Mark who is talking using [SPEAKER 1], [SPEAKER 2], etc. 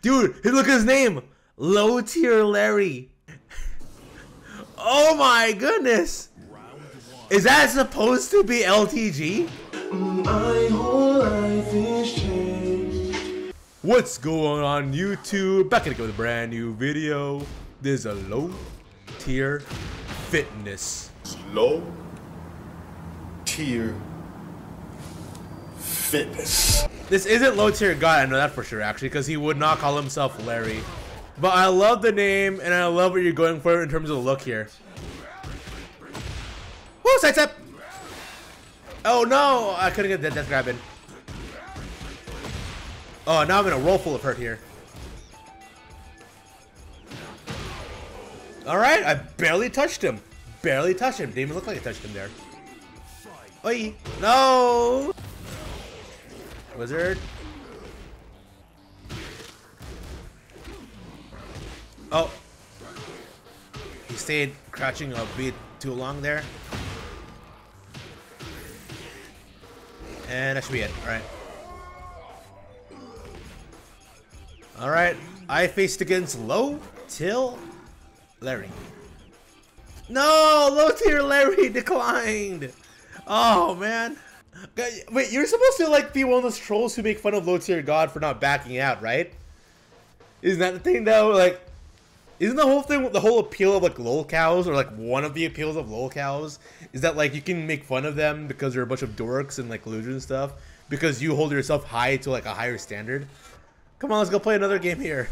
[SPEAKER 1] Dude, look at his name. Low tier Larry. oh my goodness. Is that supposed to be LTG?
[SPEAKER 2] My whole life is.
[SPEAKER 1] What's going on YouTube? Back again with a brand new video. This is a low tier fitness.
[SPEAKER 2] Low tier fitness.
[SPEAKER 1] This isn't low tier guy, I know that for sure actually, because he would not call himself Larry. But I love the name and I love what you're going for in terms of the look here. Woo, sidestep! Oh no, I couldn't get that death grab in. Oh, now I'm in a roll full of hurt here. Alright, I barely touched him. Barely touched him. Didn't even look like I touched him there. Oi! No! Wizard. Oh. He stayed crouching a bit too long there. And that should be it. Alright. Alright. I faced against low till Larry. No! Low tier Larry declined! Oh man. Wait, you're supposed to like be one of those trolls who make fun of low tier god for not backing out, right? Isn't that the thing though? Like, isn't the whole thing, the whole appeal of like lol cows, or like one of the appeals of lol cows, is that like you can make fun of them because they're a bunch of dorks and like losers and stuff because you hold yourself high to like a higher standard. Come on, let's go play another game here.